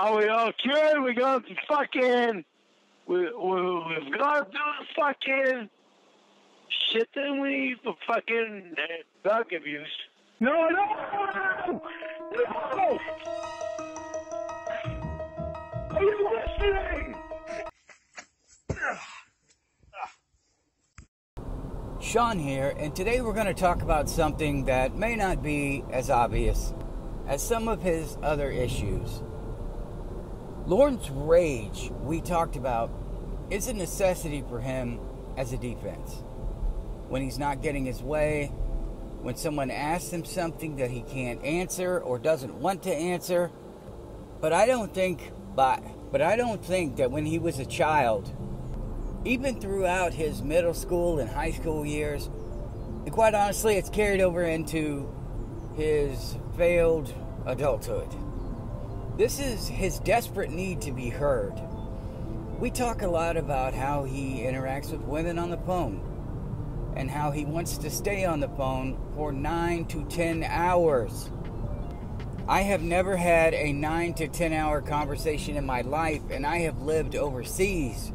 Are we okay? We got to fucking. We, we, we've got to do the fucking shit that we need for fucking drug abuse. No, no! No! Are you listening? Sean here, and today we're going to talk about something that may not be as obvious as some of his other issues. Lorne's rage, we talked about, is a necessity for him as a defense. When he's not getting his way, when someone asks him something that he can't answer or doesn't want to answer. But I don't think but but I don't think that when he was a child even throughout his middle school and high school years, and quite honestly, it's carried over into his failed adulthood. This is his desperate need to be heard. We talk a lot about how he interacts with women on the phone and how he wants to stay on the phone for 9 to 10 hours. I have never had a 9 to 10 hour conversation in my life, and I have lived overseas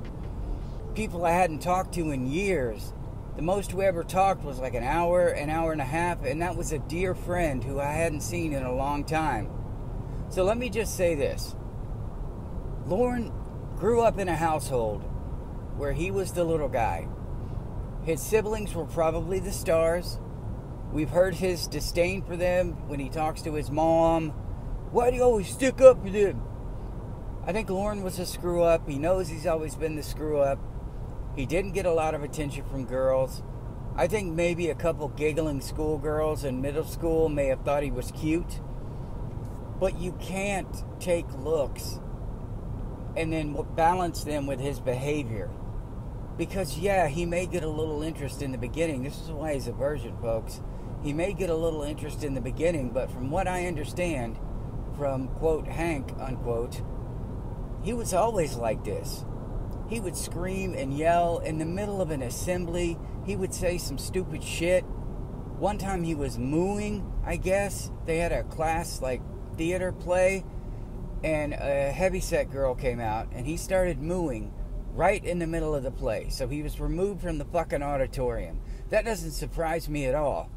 people I hadn't talked to in years. The most we ever talked was like an hour, an hour and a half, and that was a dear friend who I hadn't seen in a long time. So let me just say this Lorne grew up in a household where he was the little guy. His siblings were probably the stars. We've heard his disdain for them when he talks to his mom. Why do you always stick up for them? I think Lorne was a screw up. He knows he's always been the screw up. He didn't get a lot of attention from girls. I think maybe a couple giggling schoolgirls in middle school may have thought he was cute. But you can't take looks and then balance them with his behavior. Because, yeah, he may get a little interest in the beginning. This is why he's a virgin, folks. He may get a little interest in the beginning, but from what I understand from, quote, Hank, unquote, he was always like this. He would scream and yell in the middle of an assembly. He would say some stupid shit. One time he was mooing, I guess. They had a class like theater play, and a heavyset girl came out, and he started mooing right in the middle of the play. So he was removed from the fucking auditorium. That doesn't surprise me at all.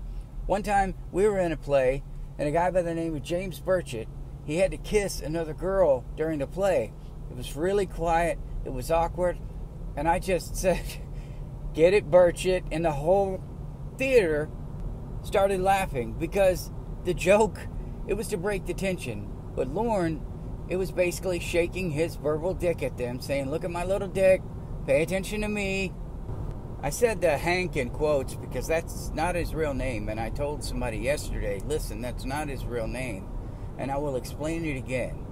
One time we were in a play, and a guy by the name of James Burchett, he had to kiss another girl during the play. It was really quiet. It was awkward. And I just said, get it, Burchett. And the whole theater started laughing because the joke, it was to break the tension. But Lorne, it was basically shaking his verbal dick at them, saying, Look at my little dick, pay attention to me. I said the Hank in quotes because that's not his real name. And I told somebody yesterday, listen, that's not his real name. And I will explain it again.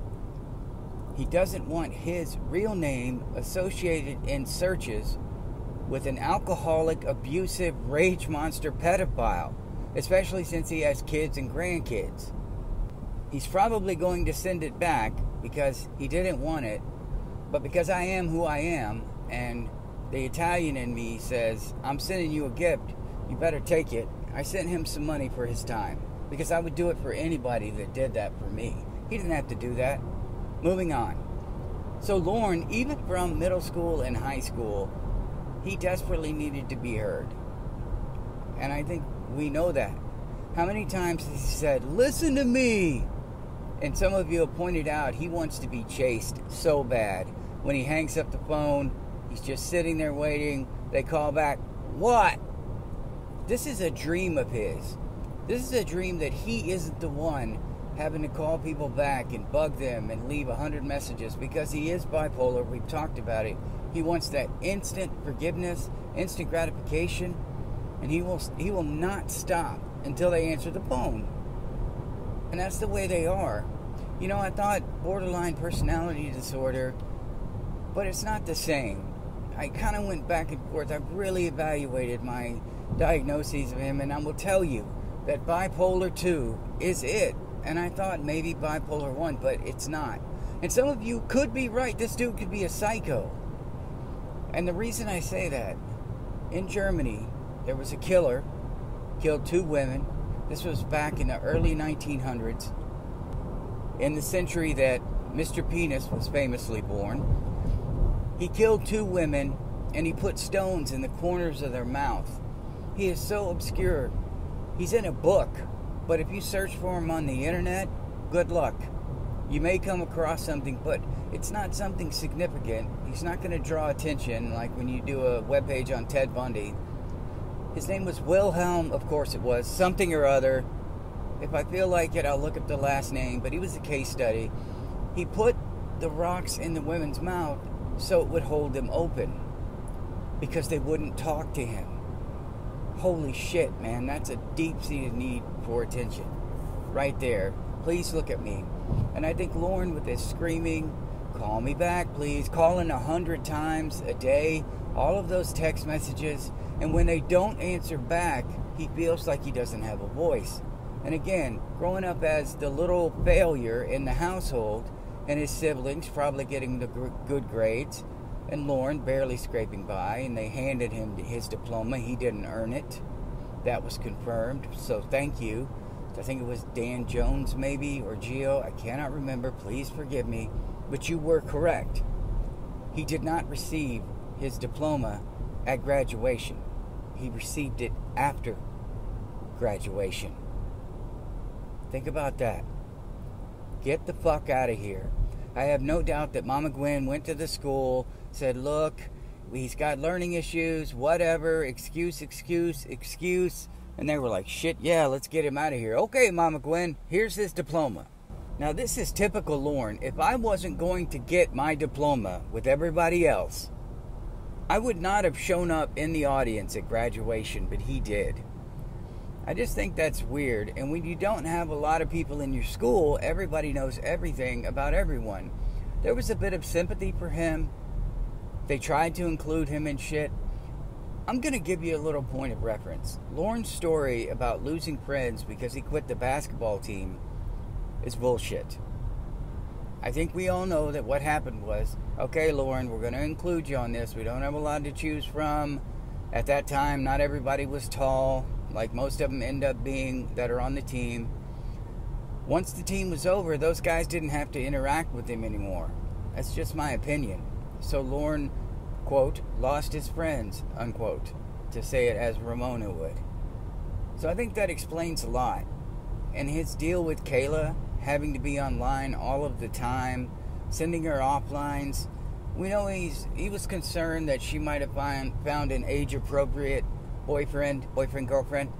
He doesn't want his real name associated in searches with an alcoholic, abusive, rage monster pedophile, especially since he has kids and grandkids. He's probably going to send it back because he didn't want it, but because I am who I am, and the Italian in me says, I'm sending you a gift, you better take it. I sent him some money for his time because I would do it for anybody that did that for me. He didn't have to do that. Moving on. So Lorne, even from middle school and high school, he desperately needed to be heard. And I think we know that. How many times he said, Listen to me? And some of you have pointed out he wants to be chased so bad. When he hangs up the phone, he's just sitting there waiting. They call back, What? This is a dream of his. This is a dream that he isn't the one having to call people back and bug them and leave a hundred messages because he is bipolar. We've talked about it. He wants that instant forgiveness, instant gratification, and he will he will not stop until they answer the phone. And that's the way they are. You know, I thought borderline personality disorder, but it's not the same. I kind of went back and forth. I've really evaluated my diagnoses of him, and I will tell you that bipolar 2 is it and I thought maybe bipolar 1, but it's not. And some of you could be right. This dude could be a psycho. And the reason I say that, in Germany, there was a killer, killed two women. This was back in the early 1900s, in the century that Mr. Penis was famously born. He killed two women and he put stones in the corners of their mouth. He is so obscure. He's in a book, but if you search for him on the internet, good luck. You may come across something, but it's not something significant. He's not going to draw attention like when you do a webpage on Ted Bundy. His name was Wilhelm, of course it was, something or other. If I feel like it, I'll look up the last name, but he was a case study. He put the rocks in the women's mouth so it would hold them open because they wouldn't talk to him. Holy shit, man, that's a deep seated need for attention. Right there. Please look at me. And I think Lorne, with his screaming, call me back, please, calling a hundred times a day, all of those text messages, and when they don't answer back, he feels like he doesn't have a voice. And again, growing up as the little failure in the household, and his siblings probably getting the good grades, and Lorne barely scraping by, and they handed him his diploma. He didn't earn it. That was confirmed. So thank you. I think it was Dan Jones, maybe, or Geo. I cannot remember. Please forgive me. But you were correct. He did not receive his diploma at graduation, he received it after graduation. Think about that. Get the fuck out of here. I have no doubt that Mama Gwen went to the school, said, Look, he's got learning issues, whatever, excuse, excuse, excuse. And they were like, Shit, yeah, let's get him out of here. Okay, Mama Gwen, here's his diploma. Now, this is typical Lorne. If I wasn't going to get my diploma with everybody else, I would not have shown up in the audience at graduation, but he did. I just think that's weird. And when you don't have a lot of people in your school, everybody knows everything about everyone. There was a bit of sympathy for him. They tried to include him in shit. I'm going to give you a little point of reference. Lorne's story about losing friends because he quit the basketball team is bullshit. I think we all know that what happened was okay, Lorne, we're going to include you on this. We don't have a lot to choose from. At that time, not everybody was tall like most of them end up being that are on the team. Once the team was over, those guys didn't have to interact with him anymore. That's just my opinion. So Lorne, quote, lost his friends, unquote, to say it as Ramona would. So I think that explains a lot. And his deal with Kayla, having to be online all of the time, sending her offlines, we know he's he was concerned that she might have find, found an age appropriate boyfriend, boyfriend, girlfriend,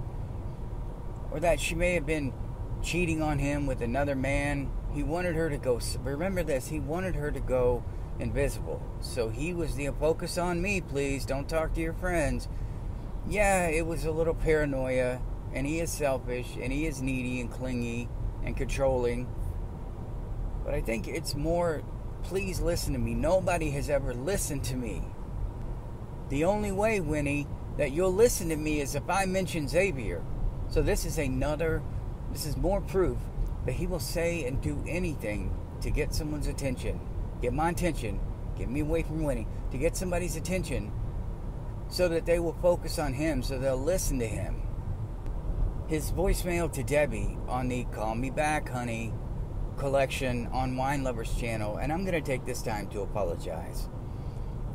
or that she may have been cheating on him with another man. He wanted her to go, remember this, he wanted her to go invisible. So he was the focus on me, please, don't talk to your friends. Yeah, it was a little paranoia, and he is selfish, and he is needy and clingy and controlling. But I think it's more, please listen to me. Nobody has ever listened to me. The only way, Winnie, that you'll listen to me is if I mention Xavier. So this is another, this is more proof that he will say and do anything to get someone's attention, get my attention, get me away from Winnie, to get somebody's attention so that they will focus on him, so they'll listen to him. His voicemail to Debbie on the Call Me Back, Honey collection on Wine Lovers channel, and I'm going to take this time to apologize.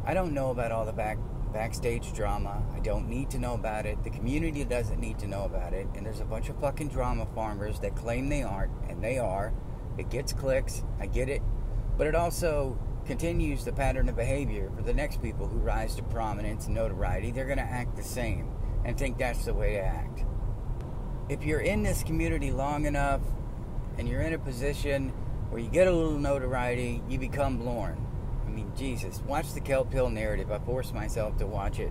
I don't know about all the back backstage drama. I don't need to know about it. The community doesn't need to know about it. And there's a bunch of fucking drama farmers that claim they aren't, and they are. It gets clicks. I get it. But it also continues the pattern of behavior for the next people who rise to prominence and notoriety. They're going to act the same and think that's the way to act. If you're in this community long enough and you're in a position where you get a little notoriety, you become Lorne I mean, Jesus, watch the Kelp Hill narrative. I forced myself to watch it.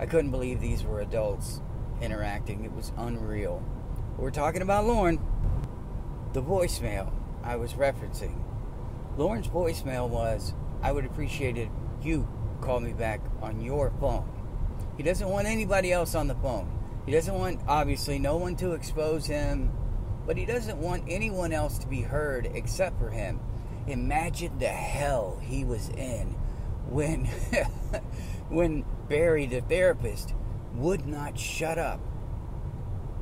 I couldn't believe these were adults interacting. It was unreal. We're talking about Lorne. The voicemail I was referencing. Lorne's voicemail was, I would appreciate it if you call me back on your phone. He doesn't want anybody else on the phone. He doesn't want, obviously, no one to expose him, but he doesn't want anyone else to be heard except for him. Imagine the hell he was in when when Barry the therapist would not shut up.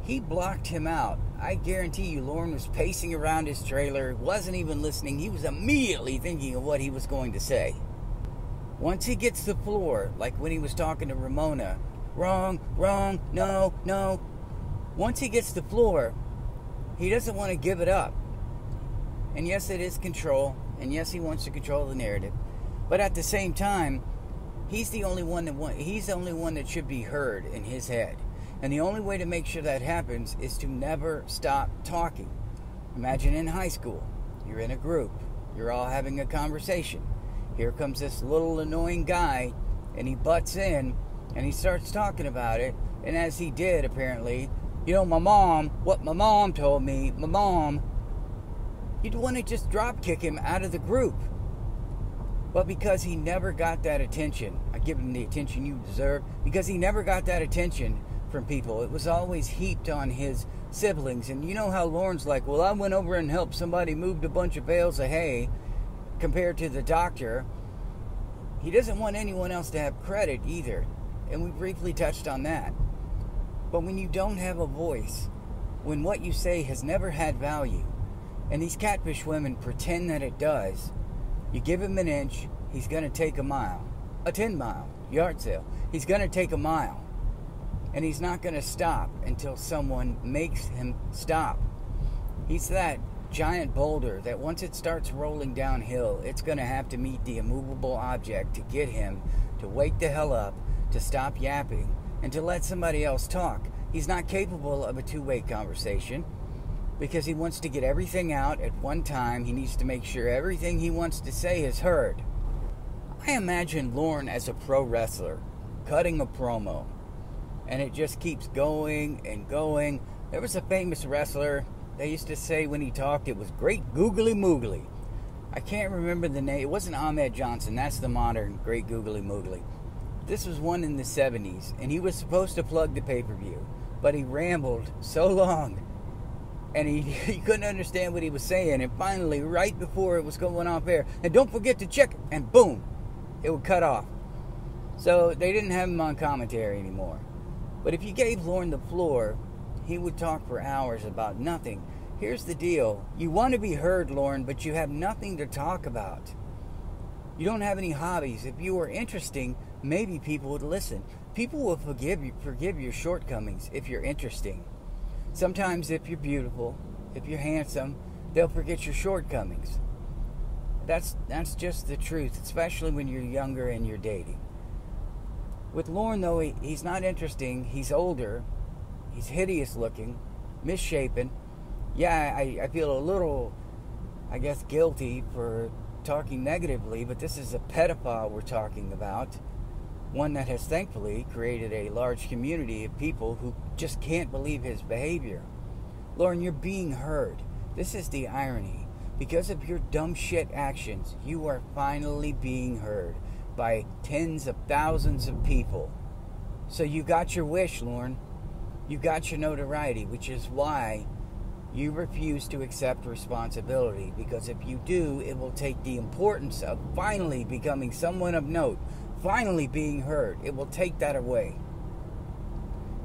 he blocked him out. I guarantee you, Lorne was pacing around his trailer, wasn't even listening. He was immediately thinking of what he was going to say. Once he gets the floor, like when he was talking to Ramona, wrong, wrong, no, no. Once he gets the floor, he doesn't want to give it up. And yes, it is control, and yes, he wants to control the narrative. But at the same time, he's the only one that want, he's the only one that should be heard in his head. And the only way to make sure that happens is to never stop talking. Imagine in high school, you're in a group, you're all having a conversation. Here comes this little annoying guy, and he butts in and he starts talking about it. And as he did, apparently, you know, my mom, what my mom told me, my mom, you'd want to just drop kick him out of the group. But because he never got that attention, I give him the attention you deserve, because he never got that attention from people, it was always heaped on his siblings. And you know how Lorne's like, well, I went over and helped somebody move a bunch of bales of hay compared to the doctor. He doesn't want anyone else to have credit either. And we briefly touched on that. But when you don't have a voice, when what you say has never had value, and these catfish women pretend that it does, you give him an inch, he's going to take a mile. A 10 mile yard sale. He's going to take a mile. And he's not going to stop until someone makes him stop. He's that giant boulder that once it starts rolling downhill, it's going to have to meet the immovable object to get him to wake the hell up, to stop yapping, and to let somebody else talk. He's not capable of a two way conversation because he wants to get everything out at one time. He needs to make sure everything he wants to say is heard. I imagine Lorne as a pro wrestler cutting a promo, and it just keeps going and going. There was a famous wrestler, they used to say when he talked, it was great googly moogly. I can't remember the name. It wasn't Ahmed Johnson. That's the modern great googly moogly. This was one in the 70s, and he was supposed to plug the pay per view, but he rambled so long and he, he couldn't understand what he was saying. And finally, right before it was going off air, and don't forget to check, and boom, it would cut off. So they didn't have him on commentary anymore. But if you gave Lorne the floor, he would talk for hours about nothing. Here's the deal you want to be heard, Lorne, but you have nothing to talk about. You don't have any hobbies. If you were interesting, maybe people would listen. People will forgive you, forgive your shortcomings if you're interesting. Sometimes, if you're beautiful, if you're handsome, they'll forget your shortcomings. That's that's just the truth, especially when you're younger and you're dating. With Lorne, though, he, he's not interesting. He's older. He's hideous looking, misshapen. Yeah, I, I feel a little, I guess, guilty for talking negatively, but this is a pedophile we're talking about one that has thankfully created a large community of people who just can't believe his behavior. Lorne, you're being heard. This is the irony. Because of your dumb shit actions, you are finally being heard by tens of thousands of people. So you got your wish, Lorne. You got your notoriety, which is why you refuse to accept responsibility. Because if you do, it will take the importance of finally becoming someone of note finally being heard. It will take that away.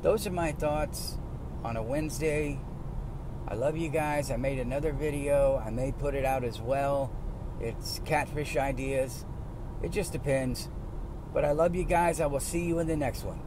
Those are my thoughts on a Wednesday. I love you guys. I made another video. I may put it out as well. It's catfish ideas. It just depends. But I love you guys. I will see you in the next one.